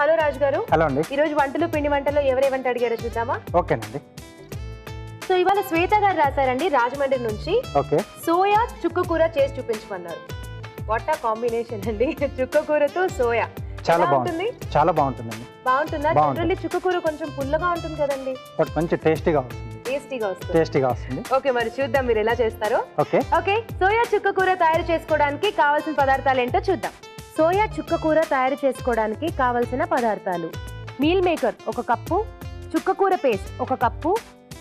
Hello రాజు గారు. Hello అండి. ఈ రోజు వంటలు పిండి వంటలు ఎవరేమంటే అడిగారో చూద్దామా? ఓకేనండి. సో ఇవాళ శ్వేత గారు రాశారండి రాజమండ్రి నుంచి. ఓకే. సోయా చుక్క కూర చేసి చూపించమన్నారు. వాట్ ఆ కాంబినేషన్ అండి. చుక్క కూరతో సోయా. చాలా బాగుంటుంది ఉంటుంది? చాలా బాగుంటుందండి. బాగుంటుందా? బాగుంటుంది. జనరల్లీ చుక్క కూర కొంచెం పుల్లగా ఉంటుంది కదండి. బట్ మంచి టేస్టీగా వస్తుంది. టేస్టీగా వస్తుంది. టేస్టీగా వస్తుంది. ఓకే మరి చూద్దాం మీరు ఎలా చేస్తారో. ఓకే. ఓకే సోయా చుక్క కూర తయారు చేసుకోవడానికి కావాల్సిన పదార్థాలు ఏంటో చూద్దాం. సోయా చుక్క కూర తయారు చేసుకోవడానికి కావలసిన పదార్థాలు. మీల్ మేకర్ ఒక కప్పు చుక్క కూర పేస్ట్ ఒక కప్పు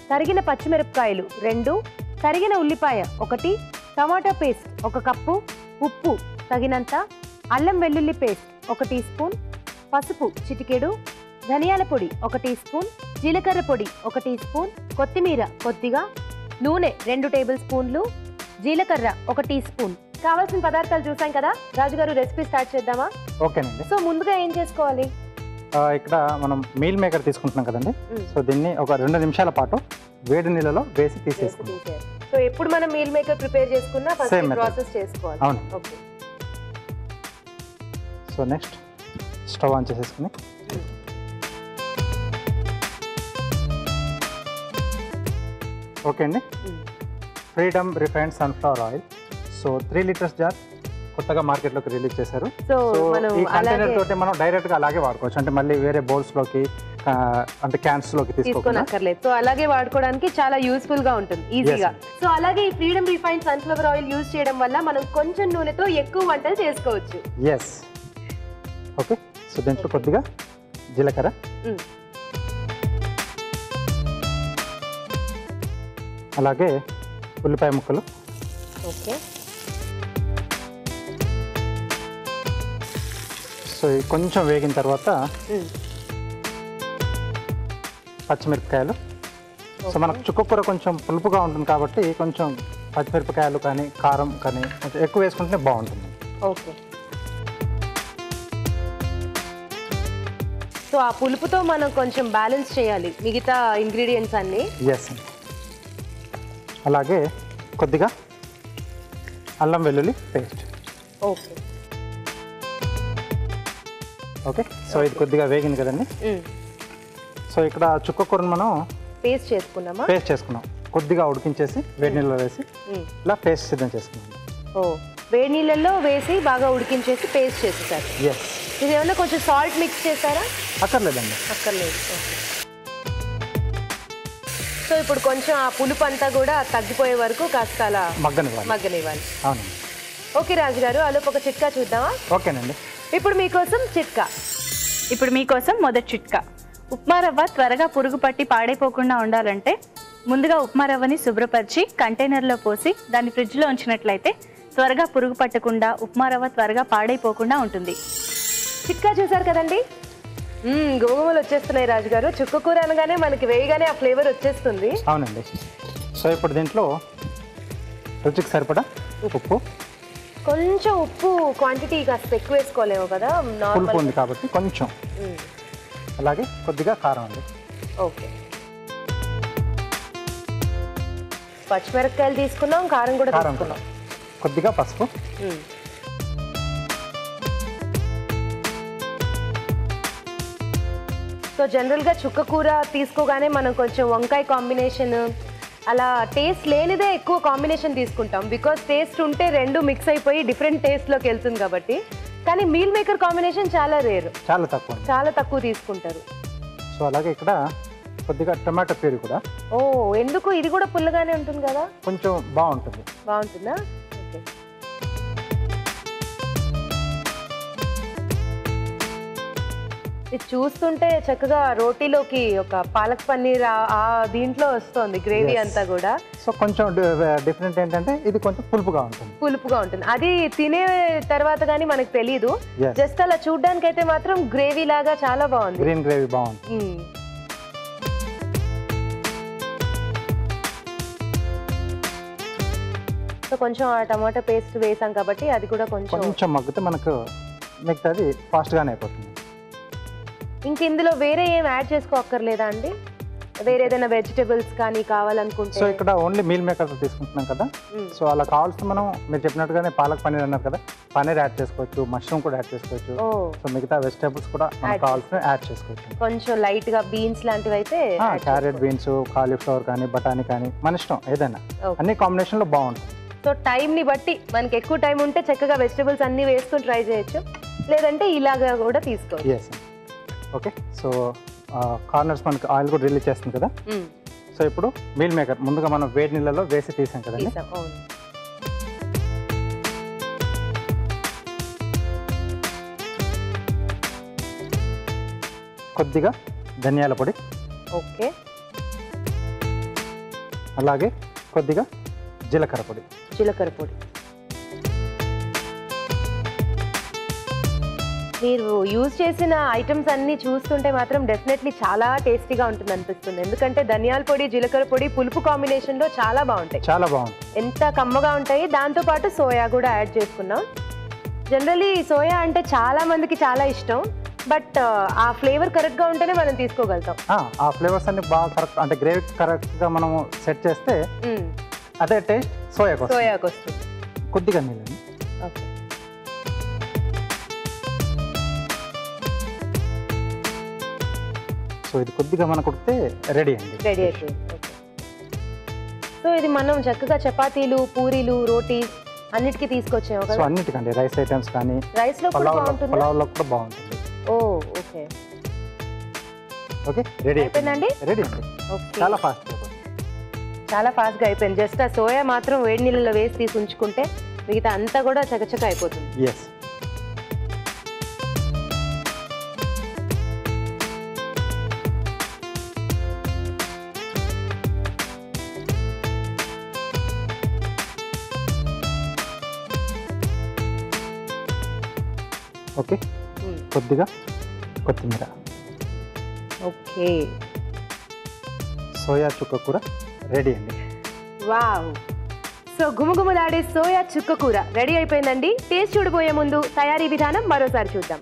తరిగిన పచ్చిమిరపకాయలు రెండు తరిగిన ఉల్లిపాయ ఒకటి టమాటా పేస్ట్ ఒక కప్పు ఉప్పు తగినంత అల్లం వెల్లుల్లి పేస్ట్ ఒక టీ స్పూన్ పసుపు చిటికెడు ధనియాల పొడి ఒక టీ స్పూన్ జీలకర్ర పొడి ఒక టీ స్పూన్ కొత్తిమీర కొద్దిగా నూనె రెండు టేబుల్ స్పూన్లు జీలకర్ర ఒక టీ స్పూన్ కావాల్సిన పదార్థాలు చూసాం కదా రాజుగారు రెసిపీ స్టార్ట్ చేద్దామా? ఓకేనండి. సో ముందుగా ఏం చేసుకోవాలి? ఇక్కడ మనం మీల్ మేకర్ తీసుకుంటున్నాం కదండి. సో దీన్ని ఒక రెండు నిమిషాల పాటు వేడి నీళ్ళలో వేసి తీసేసుకుందాం సో ఎప్పుడు మనం మీల్ మేకర్ ప్రిపేర్ చేసుకున్నా ఫస్ట్. ప్రాసెస్ చేసుకోవాలి. అవును. Okay. So next stove on చేసేసుకుని. ఓకే అండి. Freedom refined sunflower oil. So three litres jar కొత్తగా మార్కెట్లోకి రిలీజ్ చేశారు. సో ఈ కంటైనర్ తోటి మనం డైరెక్ట్గా అలాగే వాడుకోవచ్చు. అంటే మళ్ళీ వేరే బౌల్స్లోకి అంటే క్యాన్స్లోకి తీసుకోనక్కర్లేదు సో అలాగే వాడుకోవడానికి చాలా యూస్ఫుల్గా ఉంటుంది ఈజీగా సో అలాగే ఈ Freedom refine sunflower oil use చేయడం వల్ల మనం కొంచెం నూనెతో ఎక్కువ వంటలు చేసుకోవచ్చు. ఎస్ ఓకే సో దీంట్లో కొద్దిగా జీలకర్ర. అలాగే ఉల్లిపాయ ముక్కలు. ఓకే సో ఇవి కొంచెం వేగిన తర్వాత. పచ్చిమిరపకాయలు. సో మనకు చుక్క కూర కొంచెం పులుపుగా ఉంటుంది కాబట్టి కొంచెం పచ్చిమిరపకాయలు కానీ కారం కానీ కొంచెం ఎక్కువ వేసుకుంటే బాగుంటుంది. ఓకే. సో ఆ పులుపుతో మనం కొంచెం బ్యాలెన్స్ చేయాలి మిగతా ఇంగ్రీడియంట్స్ అన్ని. ఎస్ అలాగే కొద్దిగా అల్లం వెల్లుల్లి పేస్ట్. ఓకే. ఓకే? సో ఇది కొద్దిగా వేగింది కదండి. సో ఇక్కడ చుక్క కూరను మనం పేస్ట్ చేసుకున్నామా? పేస్ట్ చేసుకున్నాం. కొద్దిగా ఉడికించేసి వేడి నీళ్ళలో వేసి. ఇలా పేస్ట్ సిద్ధం చేసుకున్నాం. ఓ వేడి నీళ్ళల్లో వేసి బాగా ఉడికించేసి పేస్ట్ చేసేసారు. ఎస్ ఇది ఏమన్నా కొంచెం సాల్ట్ మిక్స్ చేశారా? అక్కర్లేదండి. అక్కర్లేదు. సో ఇప్పుడు కొంచెం ఆ పులుపు అంతా కూడా తగ్గిపోయే వరకు కాస్త అలా మగ్గనివ్వాలి. మగ్గనివ్వాలి. అవునండి. ఓకే రాజు గారు అలోపు ఒక చిట్కా చూద్దామా? ఓకేనండి. ఇప్పుడు మీకోసం చిట్కా. ఇప్పుడు మీకోసం మొదటి చిట్కా. ఉప్మా రవ్వ త్వరగా పురుగు పట్టి పాడైపోకుండా ఉండాలంటే ముందుగా ఉప్మా రవ్వని శుభ్రపరిచి కంటైనర్లో పోసి దాన్ని ఫ్రిడ్జ్లో ఉంచినట్లయితే త్వరగా పురుగు పట్టకుండా ఉప్మా రవ్వ త్వరగా పాడైపోకుండా ఉంటుంది. చిట్కా చూసారు కదండి? మ్మ్, గుమగుమలు వచ్చేస్తున్నాయి రాజు గారు చుక్క కూర అనగానే మనకి వేయగానే ఆ ఫ్లేవర్ వచ్చేస్తుంది. అవునండి. సో ఇప్పుడు దీంట్లో రుచికి సరిపడా ఉప్పు కొంచెం ఉప్పు క్వాంటిటీ కాస్త ఎక్కువ వేసుకోలేము కదా పులుపు నార్మల్ ఉంది కాబట్టి కొంచెం. అలాగే కొద్దిగా కారం అండి. ఓకే. పచ్చిమిరపకాయలు తీసుకున్నాం కారం కూడా కారం తీసుకున్నాం. కొద్దిగా పసుపు. సో జనరల్గా చుక్క కూర తీసుకోగానే మనం కొంచెం వంకాయ కాంబినేషన్ అలా టేస్ట్ లేనిదే ఎక్కువ కాంబినేషన్ తీసుకుంటాం. బికాస్ టేస్ట్ ఉంటే రెండు మిక్స్ అయిపోయి డిఫరెంట్ టేస్ట్లోకి వెళ్తుంది కాబట్టి. కానీ మీల్ మేకర్ కాంబినేషన్ చాలా రేర్ చాలా తక్కువ చాలా తక్కువ తీసుకుంటారు. సో అలాగే ఇక్కడ కొద్దిగా టమాటో ప్యూరీ కూడా. ఓ ఎందుకు? ఇది కూడా పుల్లగానే ఉంటుంది కదా? కొంచెం బాగుంటుంది. బాగుంటుందా? ఇది చూస్తుంటే చక్కగా రోటీలోకి ఒక పాలక్ పన్నీర్ ఆ- దీంట్లో వస్తుంది గ్రేవీ. అంతా కూడా. సో కొంచెం డిఫరెంట్ ఏంటంటే ఇది కొంచెం పులుపుగా ఉంటుంది. పులుపుగా ఉంటుంది. అది తినే తర్వాత కానీ మనకు తెలియదు. జస్ట్ అలా చూడ్డానికి అయితే మాత్రం గ్రేవీ లాగా చాలా బాగుంది. గ్రీన్ గ్రేవీ బాగుంటుంది. మ్మ్. సో కొంచెం ఆ టమాటా పేస్ట్ వేసాం కాబట్టి అది కూడా కొంచెం కొంచెం మగ్గితే మనకు మిగతాది ఫాస్ట్గానే అయిపోతుంది. ఇంక ఇందులో వేరే ఏం యాడ్ చేసుకోక్కర్లేదా అండి? వేరే ఏదైనా వెజిటబుల్స్ కానీ కావాలనుకుంటే. సో ఇక్కడ ఓన్లీ మీల్ మేకర్ తీసుకుంటున్నాం కదా? మ్మ్. సో అలా కావాల్సిన మనం మీరు చెప్పినట్టుగానే పాలక్ పన్నీర్ అన్నారు కదా? పన్నీర్ యాడ్ చేసుకోవచ్చు మష్రూమ్ కూడా యాడ్ చేసుకోవచ్చు. సో మిగతా వెజిటేబుల్స్ కూడా మనకు కావాల్సిన యాడ్ చేసుకోవచ్చు. కొంచెం లైట్గా బీన్స్ లాంటివి అయితే క్యారెట్. బీన్స్ కాలీఫ్లవర్ కానీ బఠానీ కానీ మన ఇష్టం ఏదైనా. అన్ని కాంబినేషన్లో బాగుంటుంది. సో టైం ని బట్టి మనకి ఎక్కువ టైం ఉంటే చక్కగా వెజిటబుల్స్ అన్ని వేసుకొని ట్రై చేయొచ్చు. లేదంటే ఇలాగా కూడా తీసుకోవచ్చు. ఓకే? సో కార్నర్స్ మనకి ఆయిల్ కూడా రిలీజ్ చేస్తుంది కదా. సో ఇప్పుడు మీల్ మేకర్ ముందుగా మనం వేడి నీళ్ళలో వేసి తీసాం కదండి? కొద్దిగా ధనియాల పొడి. ఓకే. అలాగే కొద్దిగా జీలకర్ర పొడి. జీలకర్ర పొడి. మీరు యూజ్ చేసిన ఐటమ్స్ అన్ని చూస్తుంటే మాత్రం డెఫినెట్లీ చాలా టేస్టీగా ఉంటుంది అనిపిస్తుంది. ఎందుకంటే ధనియాల పొడి జీలకర్ర పొడి పులుపు కాంబినేషన్లో చాలా బాగుంటాయి. చాలా బాగుంటుంది ఎంత కమ్మగా ఉంటాయి దాంతో పాటు సోయా కూడా యాడ్ చేసుకున్నాం. జనరలీ సోయా అంటే చాలా మందికి చాలా ఇష్టం. బట్ ఆ ఫ్లేవర్ కరెక్ట్గా ఉంటేనే మనం తీసుకోగలుగుతాం. ఆ, ఆ ఫ్లేవర్స్ అన్ని బాగా కరెక్ట్ అంటే గ్రేవీ కరెక్ట్గా మనము సెట్ చేస్తే. అదే టేస్ట్ సోయా కోసం సోయాకి వస్తుంది. కొద్దిగా నీళ్ళని సో ఇది కొద్దిగా మనకు ఉడితే రెడీ అండి. రెడీ అయిపోయింది. సో ఇది మనం చక్కగా చపాతీలు పూరీలు రోటీస్ అన్నిటికీ తీసుకొచ్చాము సో కదా అన్నిటికండి రైస్ ఐటమ్స్ కానీ రైస్లో కూడా పలావ్ బాగుంటుంది? పలావ్లో కూడా బాగుంటుంది. Oh okay. ఓకే రెడీ అయిపోయిందండి? రెడీ అండి. ఓకే. చాలా ఫాస్ట్ చాలా ఫాస్ట్గా అయిపోయింది. జస్ట్ ఆ సోయా మాత్రం వేడి నీళ్ళలో వేసి తీసి ఉంచుకుంటే మిగతా అంతా కూడా చకచక అయిపోతుంది. Yes okay. కొద్దిగా కొత్తిమీర. ఓకే. సోయా చుక్క కూర రెడీ అండి. వావ్. సో గుమగుమలాడే సోయా చుక్క కూర రెడీ అయిపోయిందండి. టేస్ట్ చూడబోయే ముందు తయారీ విధానం మరోసారి చూద్దాం.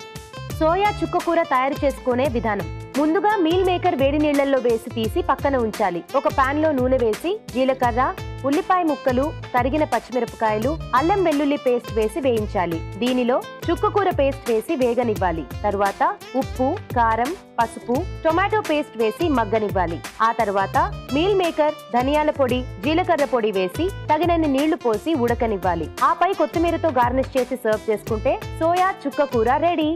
సోయా చుక్క కూర తయారు చేసుకునే విధానం. ముందుగా మీల్ మేకర్ వేడి నీళ్ళలో వేసి తీసి పక్కన ఉంచాలి. ఒక పాన్లో నూనె వేసి జీలకర్ర ఉల్లిపాయ ముక్కలు తరిగిన పచ్చిమిరపకాయలు అల్లం వెల్లుల్లి పేస్ట్ వేసి వేయించాలి. దీనిలో చుక్క కూర పేస్ట్ వేసి వేగనివ్వాలి. తరువాత ఉప్పు కారం పసుపు టొమాటో పేస్ట్ వేసి మగ్గనివ్వాలి. ఆ తర్వాత మీల్ మేకర్ ధనియాల పొడి జీలకర్ర పొడి వేసి తగినన్ని నీళ్ళు పోసి ఉడకనివ్వాలి. ఆపై కొత్తిమీరతో గార్నిష్ చేసి సర్వ్ చేసుకుంటే సోయా చుక్క కూర రెడీ.